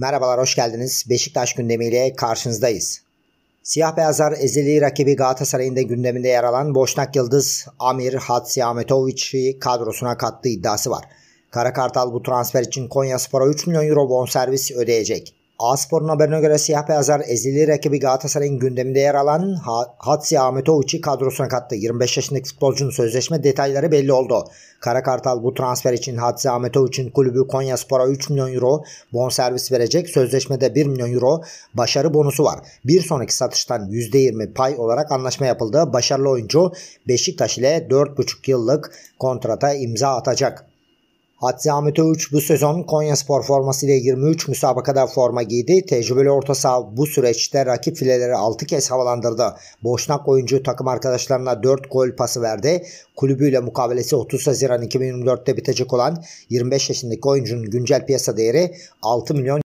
Merhabalar, hoş geldiniz. Beşiktaş gündemiyle karşınızdayız. Siyah beyazlar ezeli rakibi Galatasaray'ın da gündeminde yer alan Boşnak Yıldız Amir Hatsiametovic'i kadrosuna kattığı iddiası var. Kara Kartal bu transfer için Konya Spor'a 3 milyon euro bonservis ödeyecek. A-Spor'un haberine göre siyah beyazlar ezeli rakibi Galatasaray'ın gündeminde yer alan Hatsi Ahmetovic'i kadrosuna kattı. 25 yaşındaki futbolcunun sözleşme detayları belli oldu. Kara Kartal bu transfer için Hatsi Ahmetovic'in kulübü Konya Spor'a 3 milyon euro bonservis verecek. Sözleşmede 1 milyon euro başarı bonusu var. Bir sonraki satıştan %20 pay olarak anlaşma yapıldı. Başarılı oyuncu Beşiktaş ile 4,5 yıllık kontrata imza atacak. Hadzi Ahmetoviç bu sezon Konya Spor formasıyla 23 müsabakada forma giydi. Tecrübeli orta saha bu süreçte rakip fileleri 6 kez havalandırdı. Boşnak oyuncu takım arkadaşlarına 4 gol pası verdi. Kulübüyle mukabelesi 30 Haziran 2024'te bitecek olan 25 yaşındaki oyuncunun güncel piyasa değeri 6 milyon